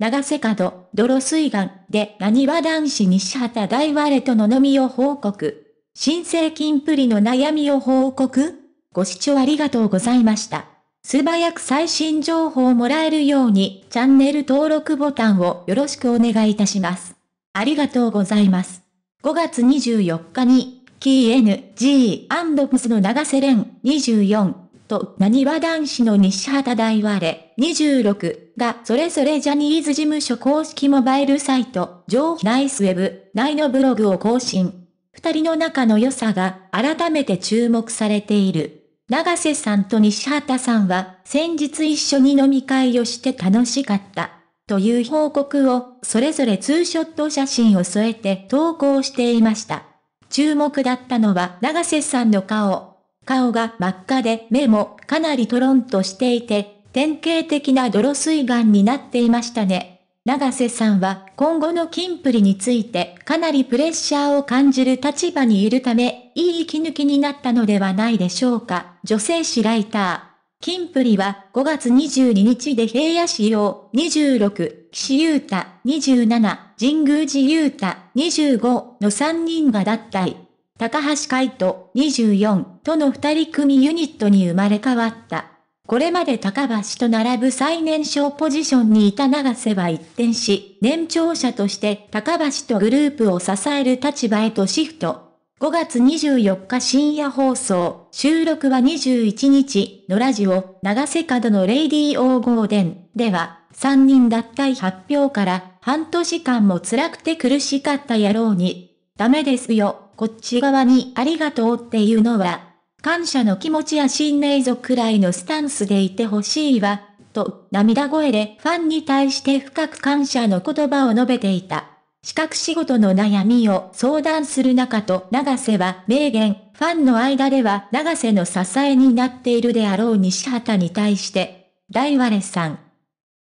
長瀬角、泥水岩で、何は男子西畑大割れとの飲みを報告。新生金プリの悩みを報告ご視聴ありがとうございました。素早く最新情報をもらえるように、チャンネル登録ボタンをよろしくお願いいたします。ありがとうございます。5月24日に、キー N、G、アンドプスの長瀬廉24、と、なにわ男子の西畑大割れ、26が、それぞれジャニーズ事務所公式モバイルサイト、上ナイスウェブ、内のブログを更新。二人の仲の良さが、改めて注目されている。長瀬さんと西畑さんは、先日一緒に飲み会をして楽しかった。という報告を、それぞれツーショット写真を添えて投稿していました。注目だったのは長瀬さんの顔。顔が真っ赤で目もかなりトロンとしていて、典型的な泥水岩になっていましたね。長瀬さんは今後の金プリについてかなりプレッシャーを感じる立場にいるため、いい息抜きになったのではないでしょうか。女性誌ライター。金プリは5月22日で平野市用26、岸優太27、神宮寺優太25の3人が脱退。高橋海人24との二人組ユニットに生まれ変わった。これまで高橋と並ぶ最年少ポジションにいた長瀬は一転し、年長者として高橋とグループを支える立場へとシフト。5月24日深夜放送、収録は21日のラジオ、長瀬角のレイディー・オー・ゴーデンでは、3人脱退発表から半年間も辛くて苦しかった野郎に、ダメですよ。こっち側にありがとうっていうのは、感謝の気持ちや新名族くらいのスタンスでいてほしいわ、と涙声でファンに対して深く感謝の言葉を述べていた。資格仕事の悩みを相談する中と長瀬は名言、ファンの間では長瀬の支えになっているであろう西畑に対して、大割さん。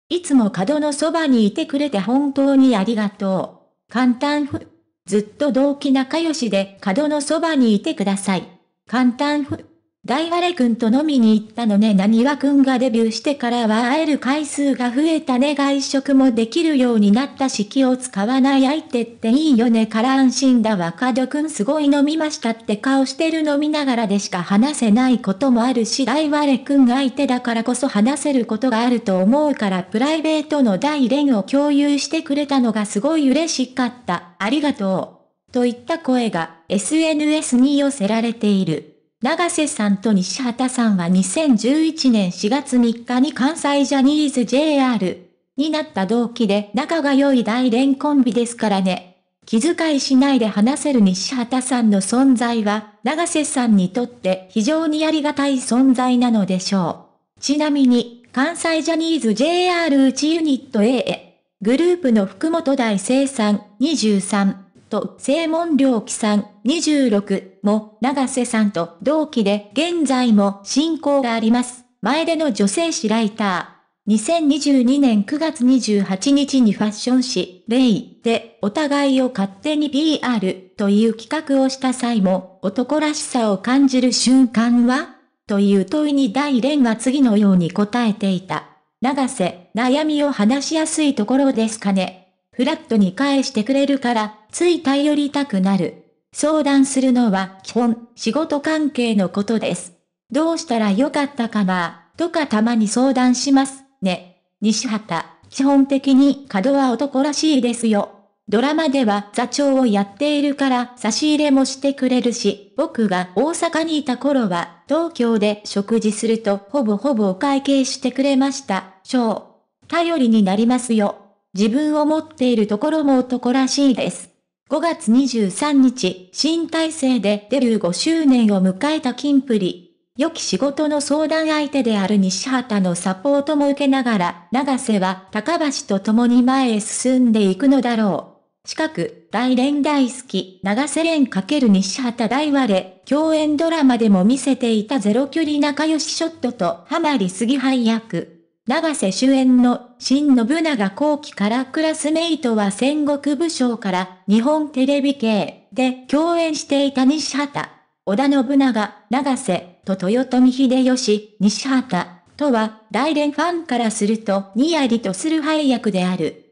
いつも角のそばにいてくれて本当にありがとう。簡単ふ。ずっと同期仲良しで角のそばにいてください。簡単ふ。大割れくんと飲みに行ったのね。何わくんがデビューしてからは会える回数が増えたね。外食もできるようになったし気を使わない相手っていいよね。から安心だわ。角くんすごい飲みましたって顔してる飲みながらでしか話せないこともあるし。大割れくん相手だからこそ話せることがあると思うから。プライベートの大連を共有してくれたのがすごい嬉しかった。ありがとう。といった声が SNS に寄せられている。長瀬さんと西畑さんは2011年4月3日に関西ジャニーズ JR になった同期で仲が良い大連コンビですからね。気遣いしないで話せる西畑さんの存在は、長瀬さんにとって非常にありがたい存在なのでしょう。ちなみに、関西ジャニーズ JR 内ユニット A へ、グループの福本大生さん23、と、正門良樹さん、26も、長瀬さんと同期で、現在も進行があります。前での女性誌ライター。2022年9月28日にファッション誌、レイで、お互いを勝手に PR という企画をした際も、男らしさを感じる瞬間は？という問いに大連は次のように答えていた。長瀬、悩みを話しやすいところですかね。フラットに返してくれるから、つい頼りたくなる。相談するのは基本、仕事関係のことです。どうしたらよかったかな、とかたまに相談します、ね。西畑、基本的に角は男らしいですよ。ドラマでは座長をやっているから差し入れもしてくれるし、僕が大阪にいた頃は東京で食事するとほぼほぼお会計してくれました。超。頼りになりますよ。自分を持っているところも男らしいです。5月23日、新体制でデビュー5周年を迎えたキンプリ。良き仕事の相談相手である西畑のサポートも受けながら、長瀬は高橋と共に前へ進んでいくのだろう。近く、大連大好き、長瀬連×西畑大割れ、共演ドラマでも見せていたゼロ距離仲良しショットとハマりすぎ配役。長瀬主演の新信長後期からクラスメイトは戦国武将から日本テレビ系で共演していた西畑、織田信長、長瀬と豊臣秀吉、西畑とは、大連ファンからするとニヤリとする配役である。